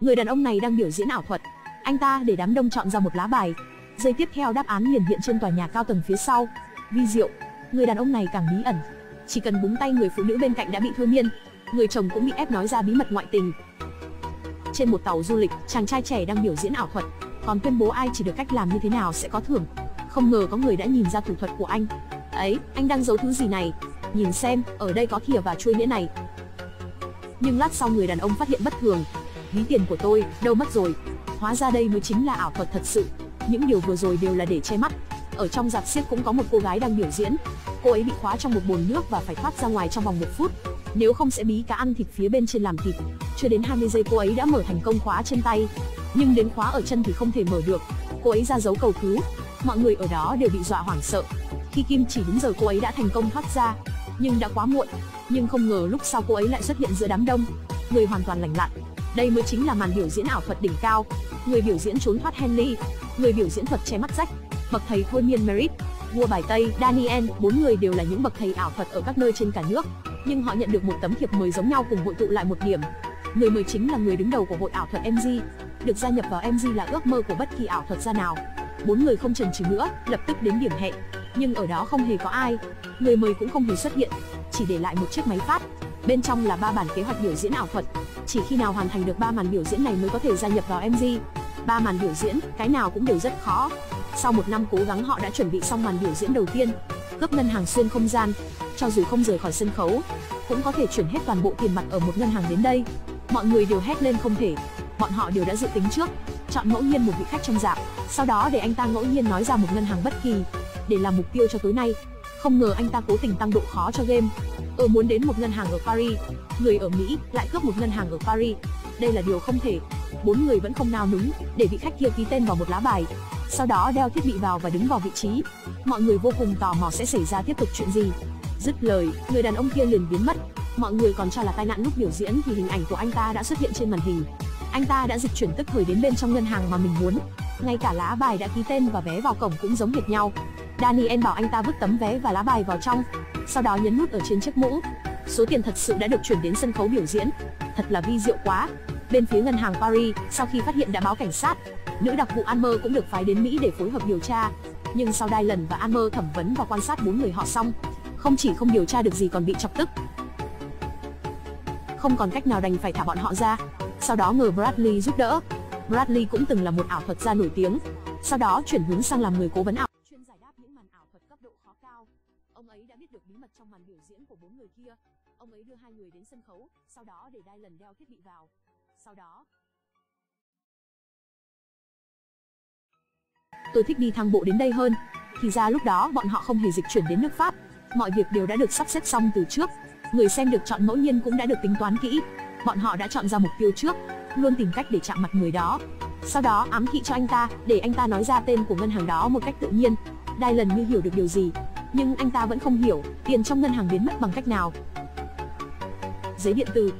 Người đàn ông này đang biểu diễn ảo thuật. Anh ta để đám đông chọn ra một lá bài. Giây tiếp theo đáp án liền hiện trên tòa nhà cao tầng phía sau. Vi diệu, người đàn ông này càng bí ẩn. Chỉ cần búng tay người phụ nữ bên cạnh đã bị thôi miên. Người chồng cũng bị ép nói ra bí mật ngoại tình. Trên một tàu du lịch, chàng trai trẻ đang biểu diễn ảo thuật, còn tuyên bố ai chỉ được cách làm như thế nào sẽ có thưởng. Không ngờ có người đã nhìn ra thủ thuật của anh. Ấy, anh đang giấu thứ gì này? Nhìn xem, ở đây có thìa và chuôi đĩa này. Nhưng lát sau người đàn ông phát hiện bất thường. Ví tiền của tôi, đâu mất rồi? Hóa ra đây mới chính là ảo thuật thật sự. Những điều vừa rồi đều là để che mắt. Ở trong giạp xiếc cũng có một cô gái đang biểu diễn. Cô ấy bị khóa trong một bồn nước và phải thoát ra ngoài trong vòng một phút. Nếu không sẽ bí cá ăn thịt phía bên trên làm thịt. Chưa đến 20 giây cô ấy đã mở thành công khóa trên tay. Nhưng đến khóa ở chân thì không thể mở được. Cô ấy ra dấu cầu cứu. Mọi người ở đó đều bị dọa hoảng sợ. Khi Kim chỉ đúng giờ cô ấy đã thành công thoát ra, nhưng đã quá muộn. Nhưng không ngờ lúc sau cô ấy lại xuất hiện giữa đám đông, người hoàn toàn lành lặn. Đây mới chính là màn biểu diễn ảo thuật đỉnh cao. Người biểu diễn trốn thoát Henley, người biểu diễn thuật che mắt rách, bậc thầy thôi miên Merit, vua bài Tây Daniel, bốn người đều là những bậc thầy ảo thuật ở các nơi trên cả nước. Nhưng họ nhận được một tấm thiệp mời giống nhau cùng hội tụ lại một điểm. Người mời chính là người đứng đầu của hội ảo thuật MG. Được gia nhập vào MG là ước mơ của bất kỳ ảo thuật gia nào. Bốn người không chần chừ nữa, lập tức đến điểm hẹn. Nhưng ở đó không hề có ai, người mời cũng không hề xuất hiện, chỉ để lại một chiếc máy phát. Bên trong là ba bản kế hoạch biểu diễn ảo thuật. Chỉ khi nào hoàn thành được ba màn biểu diễn này mới có thể gia nhập vào MG. Ba màn biểu diễn, cái nào cũng đều rất khó. Sau một năm cố gắng họ đã chuẩn bị xong màn biểu diễn đầu tiên, cướp ngân hàng xuyên không gian. Cho dù không rời khỏi sân khấu, cũng có thể chuyển hết toàn bộ tiền mặt ở một ngân hàng đến đây. Mọi người đều hét lên không thể. Bọn họ đều đã dự tính trước, chọn ngẫu nhiên một vị khách trong dạp, sau đó để anh ta ngẫu nhiên nói ra một ngân hàng bất kỳ để làm mục tiêu cho tối nay. Không ngờ anh ta cố tình tăng độ khó cho game. Ở muốn đến một ngân hàng ở Paris, người ở Mỹ lại cướp một ngân hàng ở Paris. Đây là điều không thể. Bốn người vẫn không nào núng để vị khách kia ký tên vào một lá bài. Sau đó đeo thiết bị vào và đứng vào vị trí. Mọi người vô cùng tò mò sẽ xảy ra tiếp tục chuyện gì. Dứt lời, người đàn ông kia liền biến mất. Mọi người còn cho là tai nạn lúc biểu diễn thì hình ảnh của anh ta đã xuất hiện trên màn hình. Anh ta đã dịch chuyển tức thời đến bên trong ngân hàng mà mình muốn. Ngay cả lá bài đã ký tên và vé vào cổng cũng giống hệt nhau. Daniel bảo anh ta vứt tấm vé và lá bài vào trong, sau đó nhấn nút ở trên chiếc mũ. Số tiền thật sự đã được chuyển đến sân khấu biểu diễn. Thật là vi diệu quá. Bên phía ngân hàng Paris, sau khi phát hiện đã báo cảnh sát, nữ đặc vụ Almer cũng được phái đến Mỹ để phối hợp điều tra. Nhưng sau Dylan và Almer thẩm vấn và quan sát bốn người họ xong, không chỉ không điều tra được gì còn bị chọc tức. Không còn cách nào đành phải thả bọn họ ra. Sau đó ngờ Bradley giúp đỡ. Bradley cũng từng là một ảo thuật gia nổi tiếng, sau đó chuyển hướng sang làm người cố vấn ảo Ông ấy đã biết được bí mật trong màn biểu diễn của bốn người kia. Ông ấy đưa hai người đến sân khấu, sau đó để Dylan đeo thiết bị vào. Sau đó, Tôi thích đi thang bộ đến đây hơn. Thì ra lúc đó bọn họ không hề dịch chuyển đến nước Pháp. Mọi việc đều đã được sắp xếp xong từ trước. Người xem được chọn ngẫu nhiên cũng đã được tính toán kỹ. Bọn họ đã chọn ra mục tiêu trước, luôn tìm cách để chạm mặt người đó. Sau đó ám thị cho anh ta, để anh ta nói ra tên của ngân hàng đó một cách tự nhiên. Dylan như hiểu được điều gì, nhưng anh ta vẫn không hiểu tiền trong ngân hàng biến mất bằng cách nào. Giấy điện tử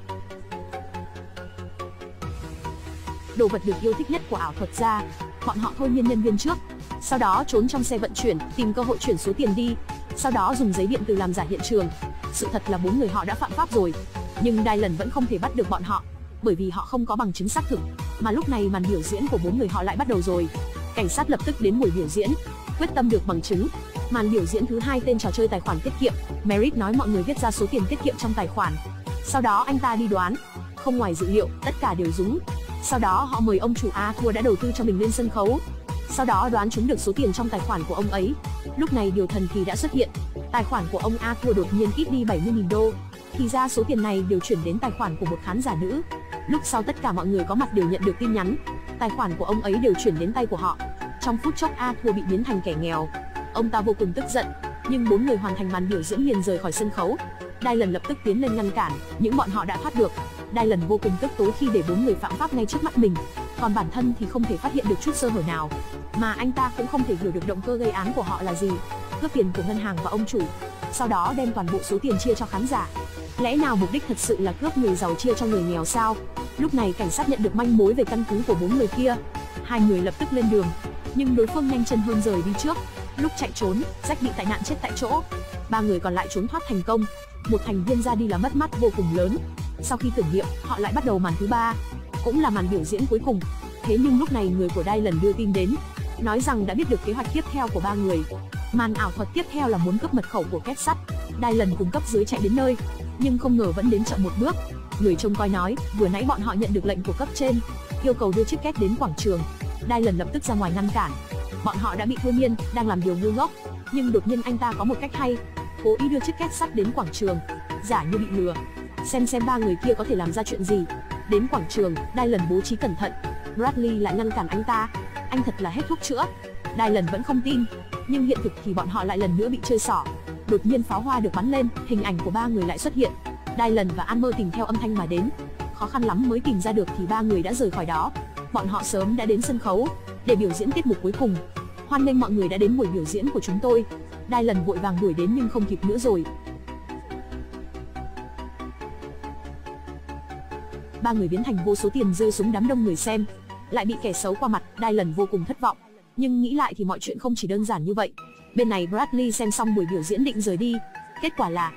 Đồ vật được yêu thích nhất của ảo thuật gia, bọn họ thôi miên nhân viên trước, sau đó trốn trong xe vận chuyển, tìm cơ hội chuyển số tiền đi, sau đó dùng giấy điện tử làm giả hiện trường. Sự thật là bốn người họ đã phạm pháp rồi, nhưng Dylan vẫn không thể bắt được bọn họ, bởi vì họ không có bằng chứng xác thực. Mà lúc này màn biểu diễn của bốn người họ lại bắt đầu rồi. Cảnh sát lập tức đến buổi biểu diễn, quyết tâm được bằng chứng. Màn biểu diễn thứ hai tên trò chơi tài khoản tiết kiệm. Merit nói mọi người viết ra số tiền tiết kiệm trong tài khoản. Sau đó anh ta đi đoán. Không ngoài dự liệu, tất cả đều đúng. Sau đó họ mời ông chủ Arthur đã đầu tư cho mình lên sân khấu. Sau đó đoán chúng được số tiền trong tài khoản của ông ấy. Lúc này điều thần kỳ đã xuất hiện. Tài khoản của ông Arthur đột nhiên ít đi 70.000 đô. Thì ra số tiền này đều chuyển đến tài khoản của một khán giả nữ. Lúc sau tất cả mọi người có mặt đều nhận được tin nhắn. Tài khoản của ông ấy đều chuyển đến tay của họ. Trong phút chốc A Thua bị biến thành kẻ nghèo. Ông ta vô cùng tức giận, nhưng bốn người hoàn thành màn biểu diễn liền rời khỏi sân khấu. đai lần lập tức tiến lên ngăn cản, những bọn họ đã thoát được. đai lần vô cùng tức tối khi để bốn người phạm pháp ngay trước mắt mình, còn bản thân thì không thể phát hiện được chút sơ hở nào, mà anh ta cũng không thể hiểu được động cơ gây án của họ là gì. Cướp tiền của ngân hàng và ông chủ, sau đó đem toàn bộ số tiền chia cho khán giả. Lẽ nào mục đích thật sự là cướp người giàu chia cho người nghèo sao? Lúc này cảnh sát nhận được manh mối về căn cứ của bốn người kia. Hai người lập tức lên đường, nhưng đối phương nhanh chân hơn rời đi trước. Lúc chạy trốn, Jack bị tai nạn chết tại chỗ. Ba người còn lại trốn thoát thành công. Một thành viên ra đi là mất mát vô cùng lớn. Sau khi thử nghiệm, họ lại bắt đầu màn thứ ba. cũng là màn biểu diễn cuối cùng. Thế nhưng lúc này người của Dylan đưa tin đến, nói rằng đã biết được kế hoạch tiếp theo của ba người. Màn ảo thuật tiếp theo là muốn cướp mật khẩu của két sắt. Dylan cùng cấp dưới chạy đến nơi, nhưng không ngờ vẫn đến chậm một bước. Người trông coi nói, vừa nãy bọn họ nhận được lệnh của cấp trên, yêu cầu đưa chiếc két đến quảng trường. Dylan lập tức ra ngoài ngăn cản. Bọn họ đã bị thôi miên, đang làm điều ngu ngốc, nhưng đột nhiên anh ta có một cách hay, cố ý đưa chiếc két sắt đến quảng trường, giả như bị lừa. Xem xem ba người kia có thể làm ra chuyện gì. Đến quảng trường, Dylan bố trí cẩn thận, Bradley lại ngăn cản anh ta. Anh thật là hết thuốc chữa. Dylan vẫn không tin, nhưng hiện thực thì bọn họ lại lần nữa bị chơi xỏ. Đột nhiên pháo hoa được bắn lên, hình ảnh của ba người lại xuất hiện. Dylan và Amber tìm theo âm thanh mà đến. Khó khăn lắm mới tìm ra được thì ba người đã rời khỏi đó. Bọn họ sớm đã đến sân khấu để biểu diễn tiết mục cuối cùng. Hoan nghênh mọi người đã đến buổi biểu diễn của chúng tôi. Dylan vội vàng đuổi đến nhưng không kịp nữa rồi. ba người biến thành vô số tiền rơi xuống đám đông người xem, lại bị kẻ xấu qua mặt Dylan vô cùng thất vọng nhưng nghĩ lại thì mọi chuyện không chỉ đơn giản như vậy bên này Bradley xem xong buổi biểu diễn định rời đi kết quả là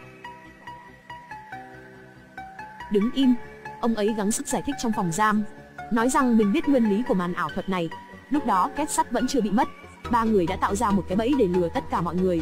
đứng im ông ấy gắng sức giải thích trong phòng giam nói rằng mình biết nguyên lý của màn ảo thuật này lúc đó két sắt vẫn chưa bị mất ba người đã tạo ra một cái bẫy để lừa tất cả mọi người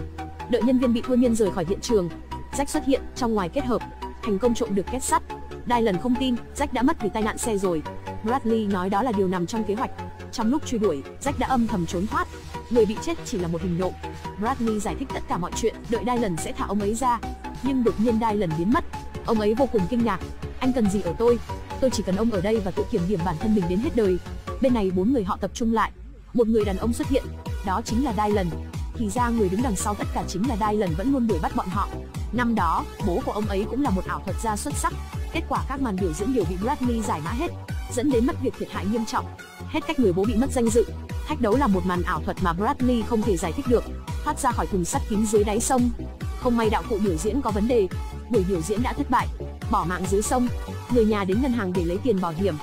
đợi nhân viên bị thôi miên rời khỏi hiện trường Jack xuất hiện trong ngoài kết hợp thành công trộm được két sắt Dylan không tin, Jack đã mất vì tai nạn xe rồi. Bradley nói đó là điều nằm trong kế hoạch. Trong lúc truy đuổi, Jack đã âm thầm trốn thoát. Người bị chết chỉ là một hình nộm. Bradley giải thích tất cả mọi chuyện, đợi Dylan sẽ thả ông ấy ra. Nhưng đột nhiên Dylan biến mất. Ông ấy vô cùng kinh ngạc. Anh cần gì ở tôi? Tôi chỉ cần ông ở đây và tự kiểm điểm bản thân mình đến hết đời. Bên này bốn người họ tập trung lại. Một người đàn ông xuất hiện, đó chính là Dylan. Thì ra người đứng đằng sau tất cả chính là Dylan vẫn luôn đuổi bắt bọn họ. Năm đó, bố của ông ấy cũng là một ảo thuật gia xuất sắc, Kết quả các màn biểu diễn đều bị Bradley giải mã hết, dẫn đến mất việc thiệt hại nghiêm trọng. Hết cách người bố bị mất danh dự. Thách đấu là một màn ảo thuật mà Bradley không thể giải thích được, thoát ra khỏi thùng sắt kín dưới đáy sông. Không may đạo cụ biểu diễn có vấn đề, buổi biểu diễn đã thất bại, bỏ mạng dưới sông. Người nhà đến ngân hàng để lấy tiền bảo hiểm,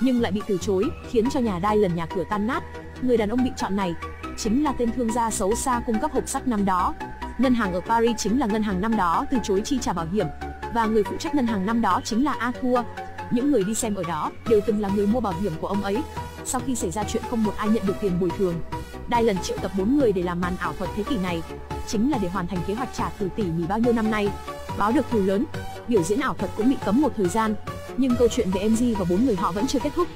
nhưng lại bị từ chối, khiến cho nhà đai lần nhà cửa tan nát. Người đàn ông bị chọn này chính là tên thương gia xấu xa cung cấp hộp sắt năm đó. Ngân hàng ở Paris chính là ngân hàng năm đó từ chối chi trả bảo hiểm, và người phụ trách ngân hàng năm đó chính là Arthur. Những người đi xem ở đó đều từng là người mua bảo hiểm của ông ấy. Sau khi xảy ra chuyện không một ai nhận được tiền bồi thường, đai lần triệu tập bốn người để làm màn ảo thuật thế kỷ này, chính là để hoàn thành kế hoạch trả từ tỉ mỉ bao nhiêu năm nay. Báo được thù lớn, biểu diễn ảo thuật cũng bị cấm một thời gian, nhưng câu chuyện về MG và bốn người họ vẫn chưa kết thúc.